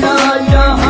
la la